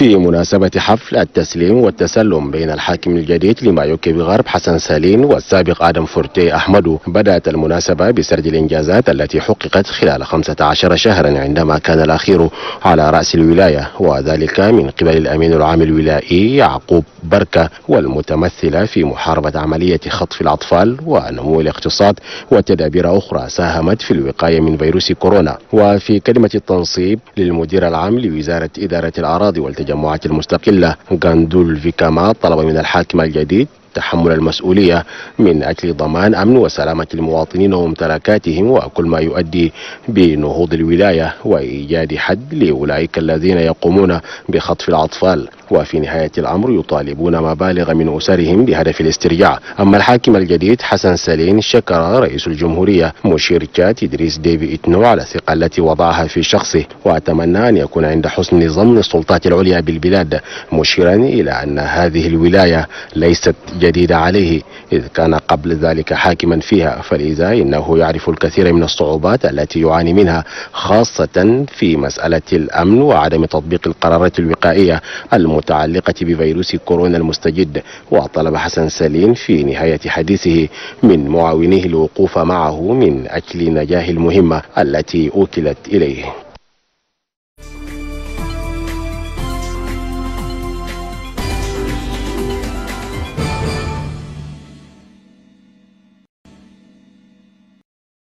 في مناسبة حفل التسليم والتسلم بين الحاكم الجديد لما يوكي بغرب حسن سالين والسابق آدم فورتي أحمد. بدأت المناسبة بسرد الإنجازات التي حققت خلال 15 شهرا عندما كان الأخير على رأس الولاية وذلك من قبل الأمين العام الولائي يعقوب بركة والمتمثلة في محاربة عملية خطف الأطفال ونمو الاقتصاد وتدابير أخرى ساهمت في الوقاية من فيروس كورونا. وفي كلمة التنصيب للمدير العام لوزارة إدارة الأراضي والتجمعات المستقلة. غاندول فيكاما طلب من الحاكم الجديد تحمل المسؤولية من أجل ضمان أمن وسلامة المواطنين وممتلكاتهم وكل ما يؤدي بنهوض الولاية وإيجاد حد لأولئك الذين يقومون بخطف الأطفال. وفي نهاية الأمر يطالبون مبالغ من أسرهم بهدف الاسترجاع. أما الحاكم الجديد حسن سلين شكر رئيس الجمهورية مشير إدريس ديفي إتنو على الثقة التي وضعها في شخصه وأتمنى أن يكون عند حسن ظن السلطات العليا بالبلاد مشيرا إلى أن هذه الولاية ليست جديدة عليه. إذ كان قبل ذلك حاكما فيها فلذا إنه يعرف الكثير من الصعوبات التي يعاني منها خاصة في مسألة الأمن وعدم تطبيق القرارات الوقائية المتعلقة بفيروس كورونا المستجد. وطلب حسن سليم في نهاية حديثه من معاونيه الوقوف معه من أجل نجاح المهمة التي أوكلت إليه.